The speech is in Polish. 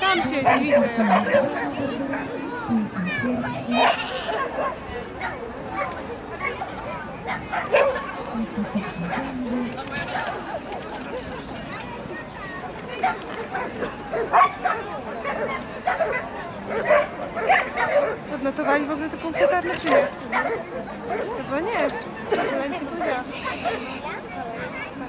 Tam siedzi, widzę ją. Odnotowali w ogóle te punkty karne, czy nie?